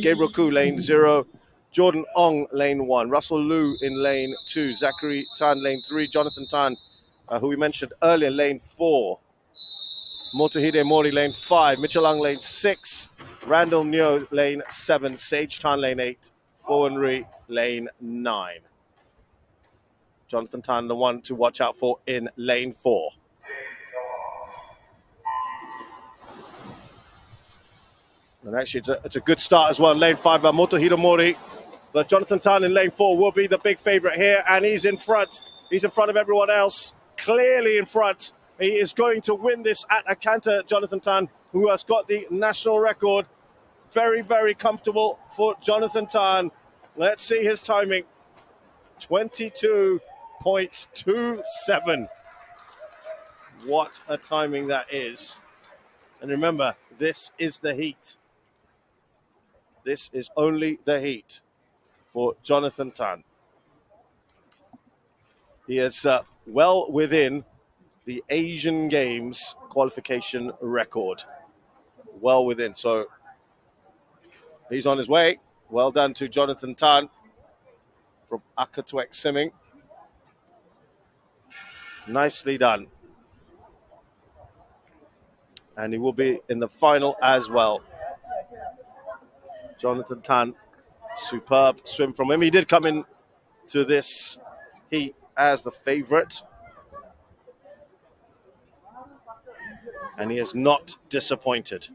Gabriel Koo, lane zero. Jordan Ong, lane one. Russell Liu in lane two. Zachary Tan, lane three. Jonathan Tan, uh, who we mentioned earlier, lane four. Motohide Mori, lane five. Mitchell Ang, lane six. Randall Nyo, lane seven. Sage Tan, lane eight. Fowen Ri, lane nine. Jonathan Tan, the one to watch out for in lane four. And actually, it's a, it's a good start as well. Lane five by Motohiro Mori. But Jonathan Tan in lane four will be the big favourite here, and he's in front. He's in front of everyone else, clearly in front. He is going to win this at a canter, Jonathan Tan, who has got the national record. Very, very comfortable for Jonathan Tan. Let's see his timing 22.27. What a timing that is. And remember, this is the heat. This is only the heat for Jonathan Tan. He is uh, well within the Asian Games qualification record. Well within. So he's on his way. Well done to Jonathan Tan from Akatwek Simming. Nicely done. And he will be in the final as well. Jonathan Tan, superb swim from him. He did come in to this heat as the favourite. And he is not disappointed.